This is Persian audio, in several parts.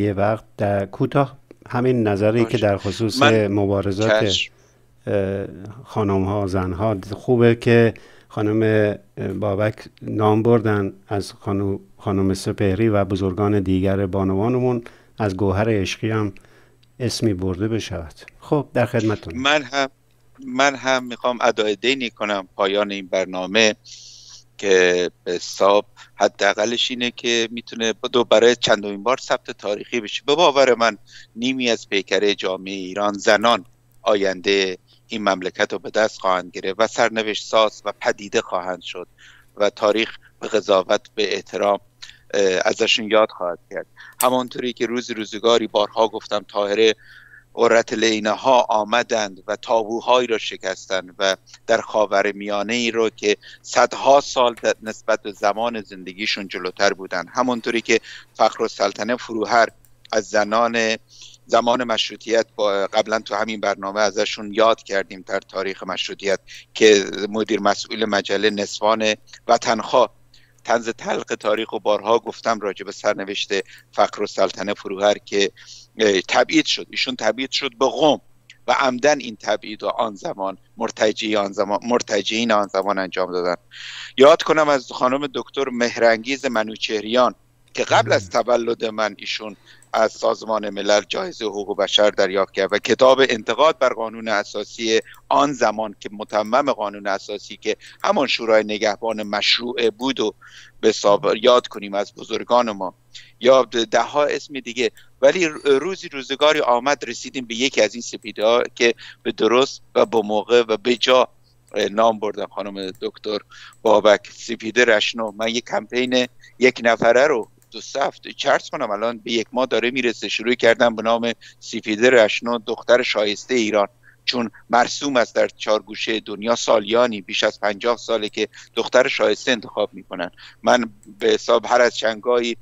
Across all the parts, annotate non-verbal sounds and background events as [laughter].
یه وقت در کوتاه همین نظری که در خصوص مبارزات خانم ها زن ها خوبه که خانم بابک نام بردن از خانم, خانم سپهری و بزرگان دیگر بانوانمون. از گوهر عشقی هم اسمی برده بشود. خب در خدمتون من هم من هم می‌خوام ادای دینی کنم پایان این برنامه. که به حساب حداقلش اینه که می‌تونه دو برای چندمین بار ثبت تاریخی بشه. به باور من نیمی از پیکره جامعه ایران زنان آینده این مملکت رو به دست خواهند گرفت و سرنوشت ساز و پدیده خواهند شد و تاریخ به قضاوت به احترام ازشون یاد خواهد کرد. همانطوری که روز روزگاری بارها گفتم تاهره قررت لینه ها آمدند و تابوهایی را شکستند و در خاور میانه ای رو که صدها سال نسبت به زمان زندگیشون جلوتر بودند. همونطوری که فخر السلطنه فروهر از زنان زمان مشروطیت با قبلا تو همین برنامه ازشون یاد کردیم در تاریخ مشروطیت که مدیر مسئول مجله نسوان وطنخواه تنز تلق تاریخ و بارها گفتم راجع به سرنوشت فقر و سلطنه فروهر که تبعید شد. ایشون تبعید شد به قوم و عمدن این تبعید و آن زمان مرتجعی آن زمان آن زمان انجام دادن. یاد کنم از خانم دکتر مهرنگیز منوچهریان که قبل از تولد من ایشون از سازمان ملل جایزه حقوق بشر دریافت کرد و کتاب انتقاد بر قانون اساسی آن زمان که متمم قانون اساسی که همان شورای نگهبان مشروع بود و به یاد کنیم از بزرگان ما. یا ده ها اسم دیگه. ولی روزی روزگاری آمد رسیدیم به یکی از این سپیده ها که به درست و به موقع و به جا نام بردم خانم دکتر بابک. سپیده رشنو من یک کمپین یک نفره رو دو سفت چرس کنم الان به یک ماه داره می‌رسه. شروع کردم به نام سیفیده رشنو دختر شایسته ایران. چون مرسوم است در چهار گوشه دنیا سالیانی بیش از پنجاه ساله که دختر شایسته انتخاب می‌کنن. من به حساب هر از چنگایی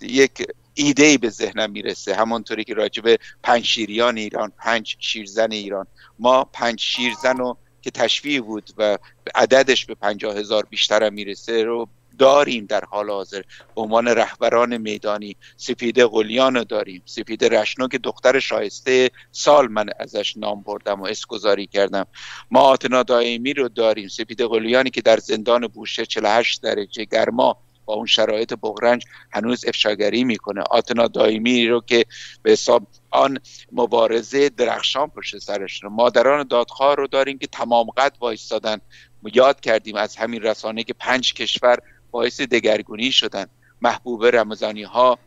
یک ایده به ذهنم می‌رسه. همانطوری که راجب پنج شیریان ایران پنج شیرزن ایران. ما پنج شیرزن رو که تشویه بود و عددش به پنجاه هزار بیشتر هم می‌رسه رو داریم در حال حاضر. به عنوان رهبران میدانی سپیده قلیان رو داریم. سپیده رشنو که دختر شایسته سال من ازش نام بردم و اسگذاری کردم. ما آتنا دائمی رو داریم. سپیده قلیانی که در زندان بوشه 48 درجه گرما با اون شرایط بغرنج هنوز افشاگری می‌کنه. آتنا دائمی رو که به حساب آن مبارزه درخشان پشت سرش رو. مادران دادخواه رو داریم که تمام قد وایستادن. یاد کردیم از همین رسانه که پنج کشور باعث دگرگونی شدن. محبوب رمضانی ها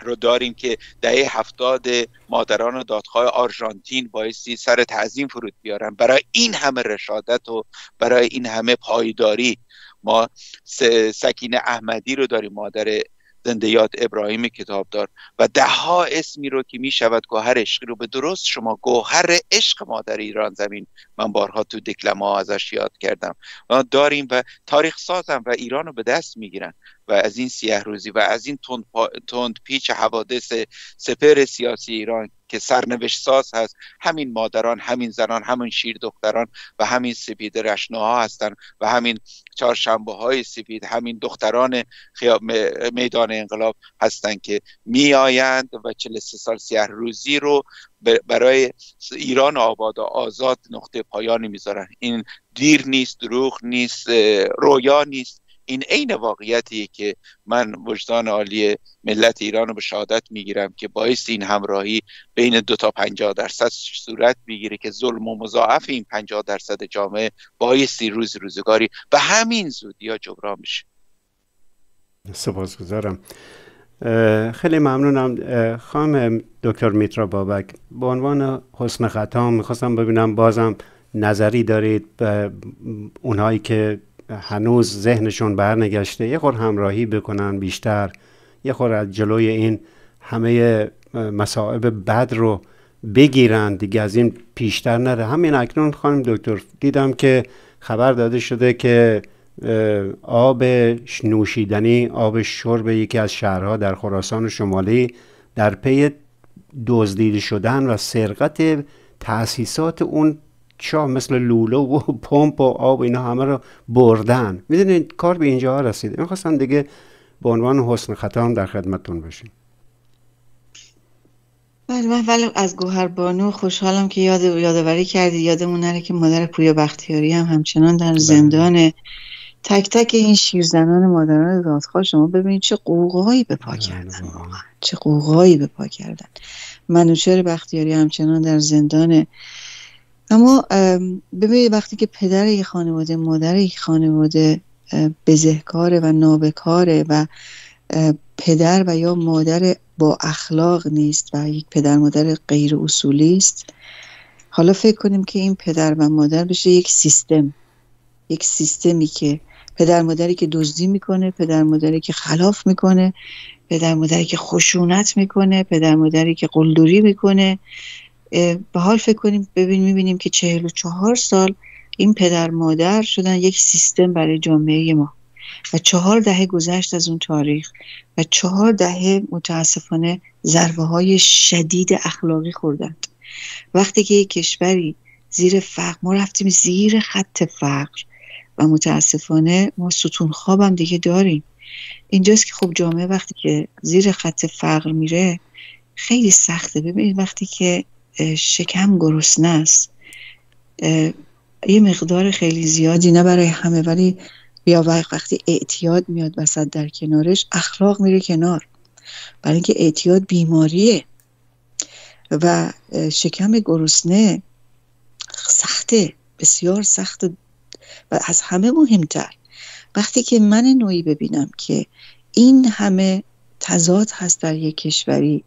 رو داریم که دهه هفتاد مادران دادخواه آرژانتین بایستی سر تعظیم فرود بیارن. برای این همه رشادت و برای این همه پایداری ما سکین احمدی رو داریم مادر زنده یاد ابراهیم کتابدار و ده ها اسمی رو که می شود گوهر عشقی رو به درست شما گوهر عشق ما در ایران زمین. من بارها تو دکلما ازش یاد کردم. و داریم و تاریخ سازم و ایران رو به دست می‌گیرن. و از این سیه روزی و از این تند, تند پیچ حوادث سپر سیاسی ایران که سرنوشت ساز هست همین مادران همین زنان همین شیر دختران و همین سپید رشناها هستند و همین چهارشنبه های سپید همین دختران میدان انقلاب هستند که میآیند و 43 سال سیه روزی رو برای ایران آباد و آزاد نقطه پایانی می‌ذارن. این دیر نیست دروغ نیست رویا نیست. این عین واقعیتیه که من وجدان عالی ملت ایران رو به شهادت می‌گیرم که باعث این همراهی بین دو تا پنجاه درصد صورت می‌گیره که ظلم و مضاعف این پنجاه درصد جامعه بایستی روز روزگاری و همین زودی ها جبران بشه. سپاسگزارم. خیلی ممنونم. خانم دکتر میترا بابک به عنوان حسن خطا می‌خواستم ببینم بازم نظری دارید به اونهایی که هنوز ذهنشون برنگشته. یه خور همراهی بکنن بیشتر. یه خور از جلوی این همه مصائب بد رو بگیرن. دیگه از این پیشتر نره. همین اکنون خانم دکتر دیدم که خبر داده شده که آب نوشیدنی آب شرب یکی از شهرها در خراسان شمالی در پی دزدیده شدن و سرقت تأسیسات اون چا مثل لولو و [laughs] پمپ و آب اینا همه رو بردن. می‌دونید کار به اینجا رسیده می‌خواستم دیگه به عنوان حسن ختام در خدمتتون باشیم بله من ولی از گوهر بانو خوشحالم که یاد یادآوری کردی. یادمون نره که مادر پویا بختیاری هم همچنان در بله. زندان تک تک این شیرزنان مادران دادخواه شما ببینید چه قوقایی به پا بله، کردن. چه قوقایی به پا کردن. منوچهر بختیاری همچنان در زندانه اما ببینید وقتی که پدر یک خانواده مادر یک خانواده بزهکاره و نابکاره و پدر و یا مادر با اخلاق نیست و یک پدر مادر غیر اصولی است حالا فکر کنیم که این پدر و مادر بشه یک سیستم. یک سیستمی که پدر مادری که دزدی می‌کنه پدر مادری که خلاف می‌کنه پدر مادری که خشونت می‌کنه پدر مادری که قلدری می‌کنه. به حال فکر کنیم ببین می‌بینیم که چهل و چهار سال این پدر مادر شدن یک سیستم برای جامعه ما. و چهار دهه گذشت از اون تاریخ و چهار دهه متاسفانه ضربه های شدید اخلاقی خوردند. وقتی که یک کشوری زیر فقر ما رفتیم زیر خط فقر و متاسفانه ما ستون خوابم دیگه داریم. اینجاست که خب جامعه وقتی که زیر خط فقر میره خیلی سخته. ببینید وقتی که شکم گرسنه است. یه مقدار خیلی زیادی نه برای همه ولی یا وقتی اعتیاد میاد وسط در کنارش اخلاق میره کنار. برای اینکه اعتیاد بیماریه و شکم گرسنه سخته بسیار سخت و از همه مهمتر. وقتی که من نوعی ببینم که این همه تضاد هست در یک کشوری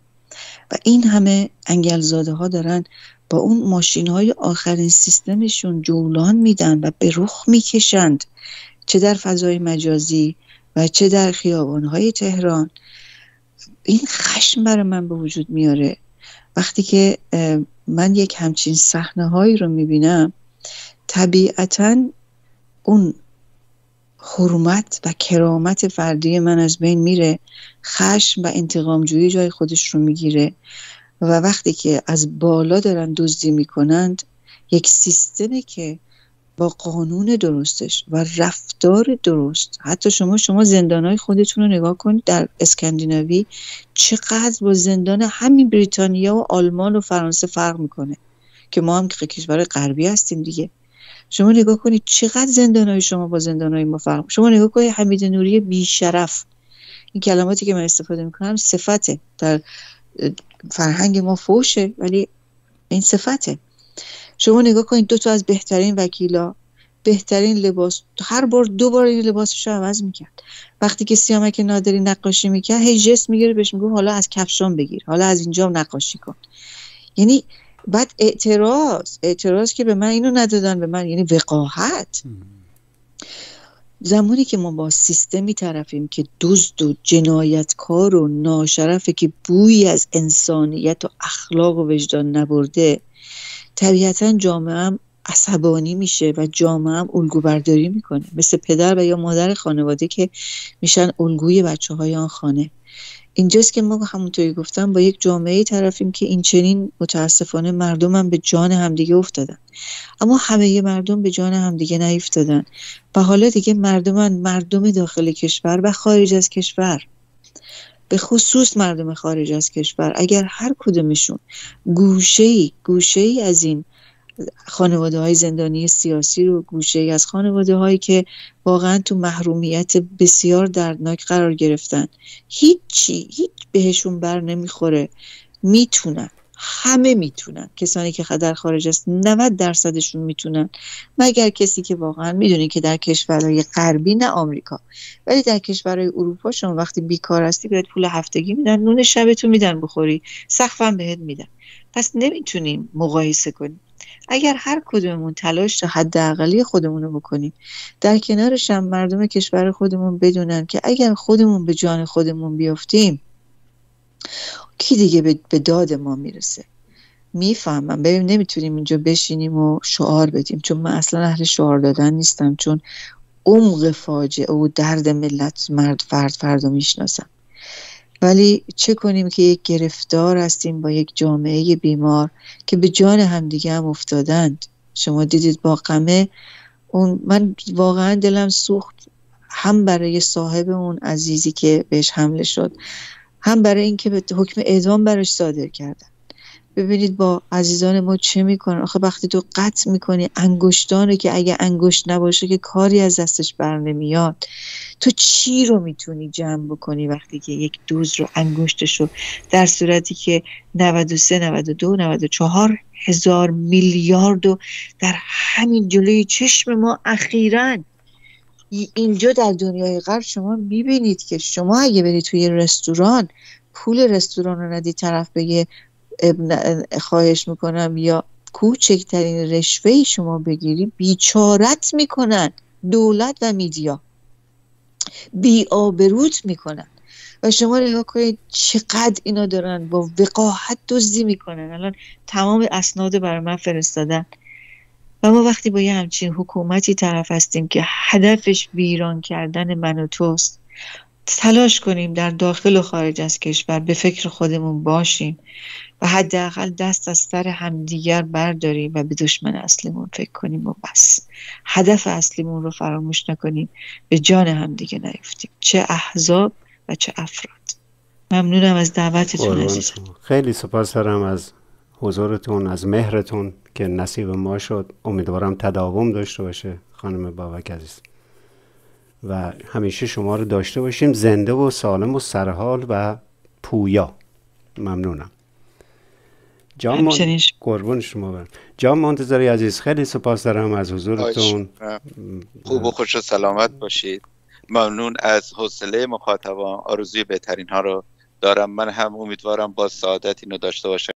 و این همه انگلزاده ها دارن با اون ماشین های آخرین سیستمشون جولان میدن و به رخ می‌کشند چه در فضای مجازی و چه در خیابان های تهران. این خشم برای من به وجود میاره. وقتی که من یک همچین صحنه هایی رو می‌بینم طبیعتا اون حرمت و کرامت فردی من از بین میره خشم و انتقامجویی جای خودش رو می‌گیره و وقتی که از بالا دارن دزدی می‌کنند یک سیستمی که با قانون درستش و رفتار درست حتی شما شما های خودتون رو نگاه کنید در اسکندیناوی چقدر با زندان همین بریتانیا و آلمان و فرانسه فرق می‌کنه که ما هم که کشور غربی هستیم دیگه. شما نگاه کنید چقدر های شما با های ما فرق شما نگاه کنید حمید نوری بیشرف. این کلماتی که من استفاده می‌کنم صفته. در فرهنگ ما فوشه ولی این صفته. شما نگاه کنید دو تا از بهترین وکیلا بهترین لباس هر بار دو بار این لباسش رو عوض می‌کرد. وقتی که سیامک نادری نقاشی می‌کرد هی جست می‌گیره بهش میگو حالا از کفشان بگیر حالا از اینجا نقاشی کن. یعنی بعد اعتراض اعتراض که به من اینو ندادن به من یعنی وقاحت. زمانی که ما با سیستمی طرفیم که دزد و جنایتکار و ناشرفه که بویی از انسانیت و اخلاق و وجدان نبرده طبیعتا جامعه هم عصبانی میشه و جامعه هم الگو برداری می‌کنه. مثل پدر و یا مادر خانواده که میشن الگوی بچه های آن خانه. اینجاست که ما همونطوری گفتم با یک جامعه طرفیم که این چنین متاسفانه مردم هم به جان همدیگه افتادن. اما همه مردم به جان همدیگه نیفتادن. و حالا دیگه مردم مردم داخل کشور و خارج از کشور. به خصوص مردم خارج از کشور. اگر هر کدومشون گوشه ای گوشه ای از این خانواده های زندانی سیاسی رو گوشه ای از خانواده هایی که واقعا تو محرومیت بسیار دردناک قرار گرفتن. هیچی هیچ بهشون بر نمی‌خوره. می‌تونن. همه می‌تونن. کسانی که در خارج است 90 درصدشون می‌تونن. مگر کسی که واقعا می‌دونی که در کشورهای غربی نه آمریکا. ولی در کشورهای اروپا شما وقتی بیکار هستی بهت پول هفتگی میدن نون شبتون میدن بخوری. سقفم بهت میدن. پس نمی‌تونیم مقایسه کنیم اگر هر کدوممون تلاش تا حداقلی خودمون رو بکنیم در کنارش هم مردم کشور خودمون بدونن که اگر خودمون به جان خودمون بیافتیم کی دیگه به داد ما می‌رسه؟ می‌فهمم. ببین نمی‌تونیم اینجا بشینیم و شعار بدیم. چون من اصلا اهل شعار دادن نیستم. چون عمق فاجعه و درد ملت مرد فرد فرد می‌شناسم. ولی چه کنیم که یک گرفتار هستیم با یک جامعه بیمار که به جان همدیگه هم افتادند. شما دیدید با قمه اون من واقعا دلم سوخت هم برای صاحب اون عزیزی که بهش حمله شد هم برای اینکه به حکم اعدام براش صادر کردن ببینید با عزیزان ما چه می‌کنن. آخه وقتی تو قطع می‌کنی انگشتانه که اگه انگشت نباشه که کاری از دستش بر نمیاد. تو چی رو می‌تونی جمع بکنی وقتی که یک دوز رو انگشتش رو در صورتی که 93 92 94 هزار میلیارد و در همین جلوی چشم ما اخیرا. اینجا در دنیای غرب شما می‌بینید که شما اگه برید توی رستوران پول رستوران رو ندی طرف بگه خواهش می‌کنم یا کوچکترین رشوه شما بگیری بیچارت می‌کنن دولت و میدیا. بی آبروت می‌کنن. و شما نگاه کنید چقدر اینا دارن با وقاحت دزدی می‌کنن. الان تمام اسناد برای من فرستادن. و ما وقتی با یه همچین حکومتی طرف هستیم که هدفش ویران کردن من و توست. تلاش کنیم در داخل و خارج از کشور به فکر خودمون باشیم و حداقل دست از سر همدیگر برداریم و به دشمن اصلیمون فکر کنیم و بس. هدف اصلیمون رو فراموش نکنیم به جان همدیگه نیفتیم. چه احزاب و چه افراد. ممنونم از دعوتتون عزیز خیلی سپاس دارم از حضورتون از مهرتون که نصیب ما شد. امیدوارم تداوم داشته باشه خانم بابک عزیز. و همیشه شما رو داشته باشیم. زنده و سالم و سرحال و پویا. ممنونم. جان من... قربون شما برم. جان منتظری عزیز خیلی سپاس دارم از حضورتون. خوب و خوش و سلامت باشید. ممنون از حوصله مخاطبان. آرزوی بهترین ها رو دارم. من هم امیدوارم با سعادت اینو داشته باشم.